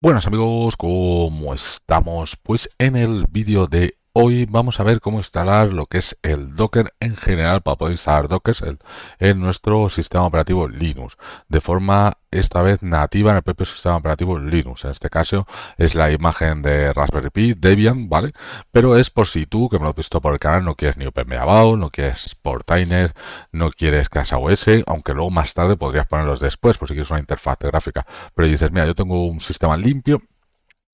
Buenas amigos, ¿cómo estamos? Pues en el vídeo de hoy vamos a ver cómo instalar lo que es el Docker en general para poder instalar Docker en nuestro sistema operativo Linux de forma esta vez nativa en el propio sistema operativo Linux. En este caso es la imagen de Raspberry Pi Debian, ¿vale? Pero es por si tú, que me lo has visto por el canal, no quieres ni OpenMediaVault, no quieres Portainer, no quieres Casa OS, aunque luego más tarde podrías ponerlos después por si quieres una interfaz gráfica. Pero dices, mira, yo tengo un sistema limpio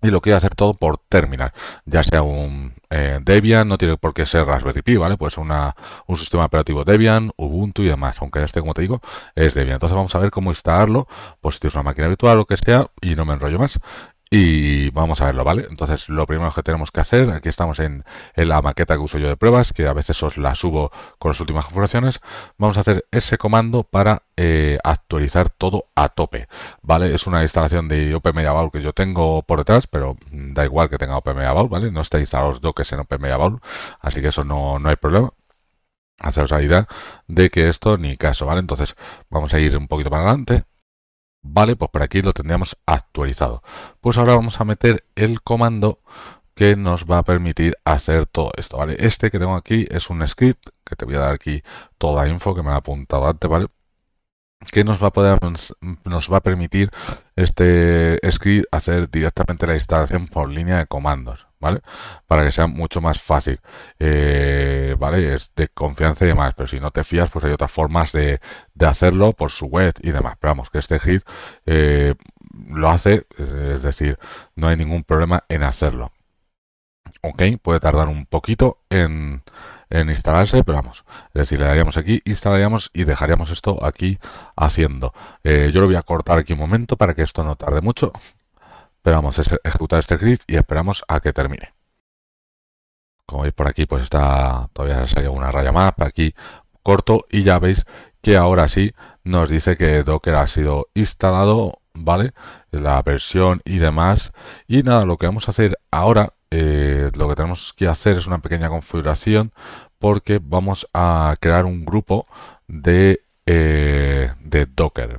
y lo quiero hacer todo por terminal, ya sea un eh, Debian, no tiene por qué ser Raspberry Pi, ¿vale? Pues un sistema operativo Debian, Ubuntu y demás, aunque este, como te digo, es Debian. Entonces vamos a ver cómo instalarlo, pues si tienes una máquina virtual o lo que sea, y no me enrollo más y vamos a verlo, ¿vale? Entonces, lo primero que tenemos que hacer, aquí estamos en, la maqueta que uso yo de pruebas, que a veces os la subo con las últimas configuraciones, vamos a hacer ese comando para eh, actualizar todo a tope, ¿vale? Es una instalación de OpenMediaVault que yo tengo por detrás, pero da igual que tenga OpenMediaVault, ¿vale? No está instalado dockers en OpenMediaVault, así que eso no, no hay problema haceros la idea de que esto ni caso, ¿vale? Entonces vamos a ir un poquito para adelante Vale, pues por aquí lo tendríamos actualizado. Pues ahora vamos a meter el comando que nos va a permitir hacer todo esto, ¿vale? Este que tengo aquí es un script, que te voy a dar aquí toda la info que me ha apuntado antes, ¿vale? Que nos va a poder nos va a permitir este script hacer directamente la instalación por línea de comandos vale para que sea mucho más fácil. Eh, vale es de confianza y demás pero si no te fías pues hay otras formas de, hacerlo por su web y demás. Pero vamos que este hit eh, lo hace es decir no hay ningún problema en hacerlo ok puede tardar un poquito en instalarse, pero vamos, es decir, le daríamos aquí, instalaríamos y dejaríamos esto aquí haciendo. Eh, yo lo voy a cortar aquí un momento para que esto no tarde mucho, pero vamos, a ejecutar este script y esperamos a que termine. Como veis por aquí, pues está, todavía sale una raya más, aquí corto y ya veis que ahora sí nos dice que Docker ha sido instalado, ¿vale? La versión y demás. Y nada, lo que vamos a hacer ahora eh, lo que tenemos que hacer es una pequeña configuración porque vamos a crear un grupo de, eh, de Docker.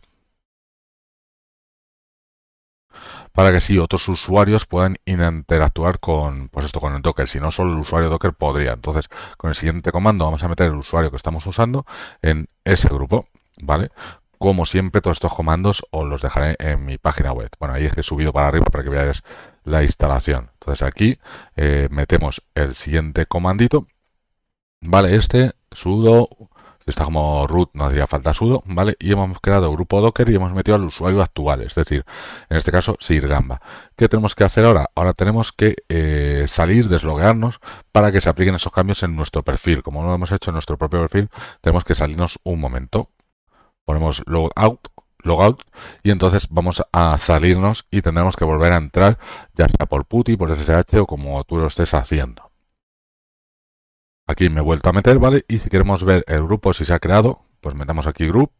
Para que si otros usuarios puedan interactuar con, pues esto, con el Docker. Si no, solo el usuario Docker podría. Entonces, con el siguiente comando vamos a meter el usuario que estamos usando en ese grupo. ¿Vale? Como siempre, todos estos comandos os los dejaré en mi página web. Bueno, ahí es que he subido para arriba para que veáis la instalación. Entonces aquí eh, metemos el siguiente comandito. Vale, este sudo, está como root, no hacía falta sudo, ¿vale? Y hemos creado grupo Docker y hemos metido al usuario actual, es decir, en este caso Sirgamba. ¿Qué tenemos que hacer ahora? Ahora tenemos que eh, salir, desloguearnos para que se apliquen esos cambios en nuestro perfil. Como no lo hemos hecho en nuestro propio perfil, tenemos que salirnos un momento ponemos logout, logout y entonces vamos a salirnos y tendremos que volver a entrar ya sea por PuTTY, por SSH o como tú lo estés haciendo. Aquí me he vuelto a meter, ¿vale? Y si queremos ver el grupo si se ha creado, pues metamos aquí group,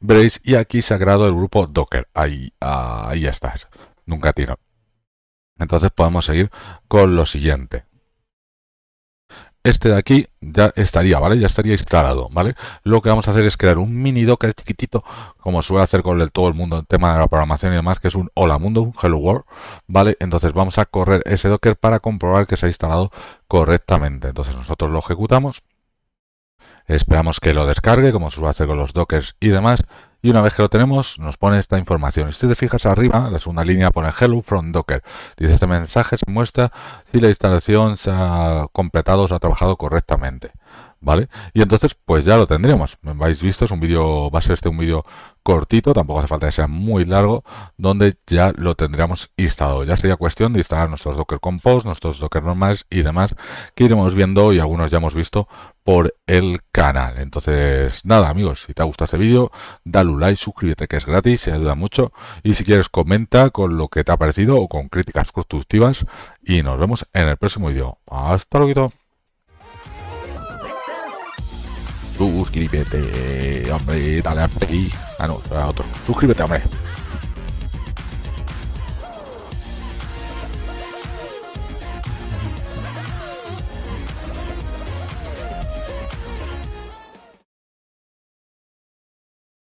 veréis, y aquí se ha creado el grupo Docker. Ahí, ahí está, nunca tiro. Entonces podemos seguir con lo siguiente este de aquí ya estaría, ¿vale? Ya estaría instalado, ¿vale? Lo que vamos a hacer es crear un mini Docker chiquitito, como suele hacer con el, todo el mundo el tema de la programación y demás, que es un Hola Mundo, un Hello World, ¿vale? Entonces vamos a correr ese Docker para comprobar que se ha instalado correctamente. Entonces nosotros lo ejecutamos, esperamos que lo descargue, como suele hacer con los Dockers y demás, y una vez que lo tenemos nos pone esta información. Si te fijas arriba, la segunda línea pone Hello from Docker. Dice este mensaje se muestra si la instalación se ha completado o se ha trabajado correctamente. ¿Vale? Y entonces pues ya lo tendríamos. Me habéis visto, es un vídeo, va a ser este un vídeo cortito, tampoco hace falta que sea muy largo, donde ya lo tendríamos instalado. Ya sería cuestión de instalar nuestros Docker Compose, nuestros Docker normales y demás que iremos viendo y algunos ya hemos visto por el canal. Entonces, nada amigos, si te ha gustado este vídeo, dale un like, suscríbete que es gratis, se ayuda mucho. Y si quieres comenta con lo que te ha parecido o con críticas constructivas. Y nos vemos en el próximo vídeo. Hasta luego. Suscríbete, hombre, dale a play. Ah, no, otro. Suscríbete, hombre.